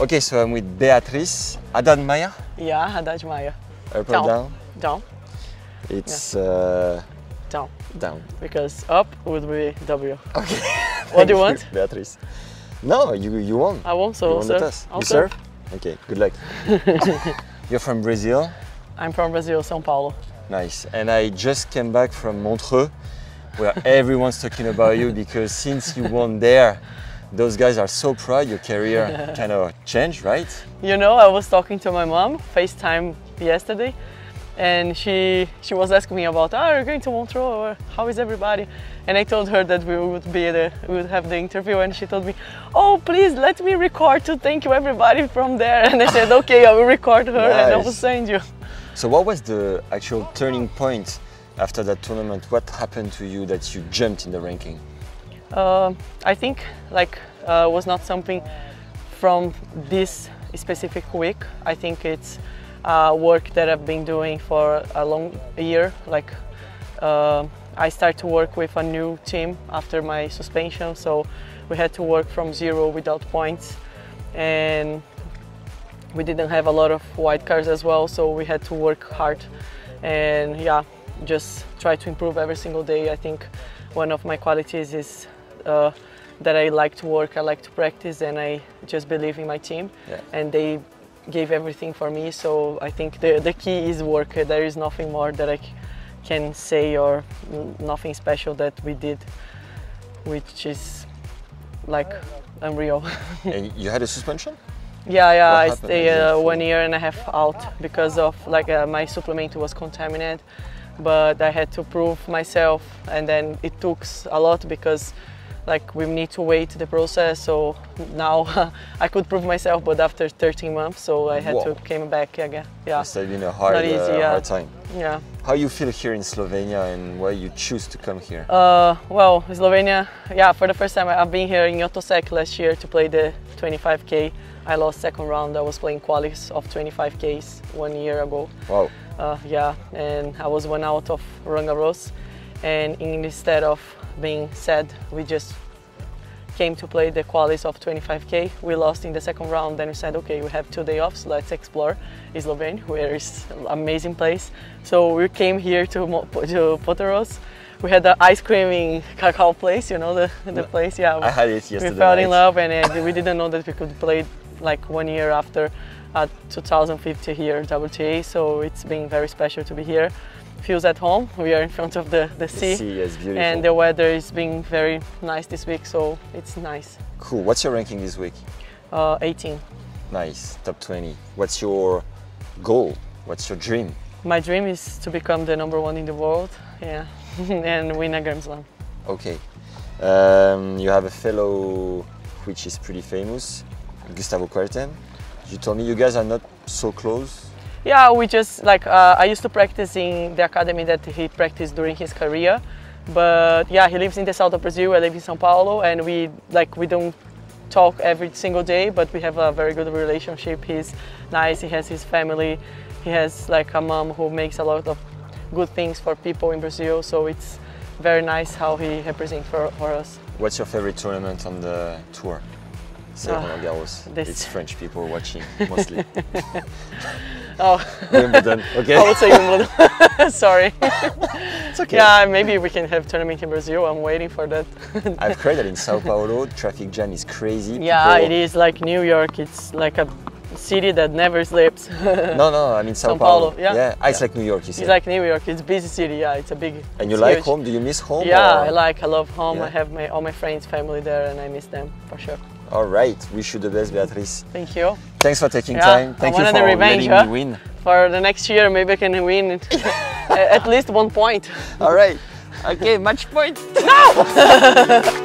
Okay, so I'm with Beatriz Haddad Maia. Yeah, Haddad Maia. Up or Down. down? Down, It's uh, down. down. Because up would be W. Okay. What do you want? Beatriz? No, you you won. I won't, so you won the serve. toss. I'll you serve. serve? Okay, good luck. You're from Brazil. I'm from Brazil, São Paulo. Nice. And I just came back from Montreux, where everyone's talking about you because since you won there, those guys are so proud. Your career kind of changed, right? You know, I was talking to my mom FaceTime yesterday, and she she was asking me about, oh, you're going to Montreux or how is everybody? And I told her that we would be the we would have the interview, and she told me, oh, please let me record to thank you everybody from there. And I said, okay, I will record her and I will send you. So, what was the actual turning point after that tournament? What happened to you that you jumped in the ranking? Uh, I think like uh, was not something from this specific week. I think it's uh, work that I've been doing for a long year. Like uh, I started to work with a new team after my suspension, so we had to work from zero without points, and we didn't have a lot of wild cards as well, so we had to work hard and yeah, just try to improve every single day. I think one of my qualities is uh, that I like to work, I like to practice, and I just believe in my team. Yeah. And they gave everything for me, so I think the, the key is work. There is nothing more that I c- can say or nothing special that we did, which is like unreal. and you had a suspension? Yeah, yeah, What I happened stay uh, one year and a half out because of like uh, my supplement was contaminated, but I had to prove myself, and then it took a lot because like we need to wait the process. So now I could prove myself, but after 13 months, so I had Whoa. to came back again. Yeah, have been a hard, Not easy, uh, yeah. hard time. yeah. How you feel here in Slovenia and why you choose to come here? Uh, well, Slovenia, yeah, for the first time I've been here in Otočec last year to play the 25k. I lost second round. I was playing qualis of 25ks one year ago. wow. Uh, yeah, and I was one out of Roland Garros. And instead of being sad, we just came to play the qualis of 25k. We lost in the second round. Then we said, okay, we have two day offs. Let's explore Slovenia, where is an amazing place. So we came here to, to Portorož. We had the ice cream in cacao place, you know the, the place. Yeah, I had it yesterday. we fell in love and uh, we didn't know that we could play like one year after at 2050 here WTA so it's been very special to be here feels at home we are in front of the, the The sea sea is beautiful. and the weather is being very nice this week so it's nice cool. What's your ranking this week? uh, 18 Nice, top 20. What's your goal? What's your dream? my dream is to become the number one in the world yeah and win a Grand Slam Okay. Um, you have a fellow which is pretty famous, Gustavo Kuerten. You told me you guys are not so close. Yeah, we just like uh, I used to practice in the academy that he practiced during his career, but yeah, he lives in the south of Brazil. I live in São Paulo, and we like we don't talk every single day, but we have a very good relationship. He's nice. He has his family. He has like a mom who makes a lot of good things for people in Brazil. So it's very nice how he represents for, for us. What's your favorite tournament on the tour? Roland Garros. this- It's French people watching mostly. Oh, Wimbledon. Okay. I would say Wimbledon. Sorry. it's okay. Yeah, maybe we can have tournament in Brazil. I'm waiting for that. I've heard that in Sao Paulo, traffic jam is crazy. Yeah, People- it is like New York. It's like a city that never sleeps. No, no, I mean Sao, São Paulo, yeah. Yeah, ah, it's Yeah. like New York, you said. it's like New York. It's busy city. Yeah, it's a big. and you like huge. home? Do you miss home? Yeah, or- I like. I love home. Yeah. I have my all my friends, family there, and I miss them for sure. All right. Wish you the best, Beatriz. Thank you. Thanks for taking Yeah, time. Thank you for the revenge, letting huh? me win. For the next year, maybe I can win at least one point. All right. Okay, match point.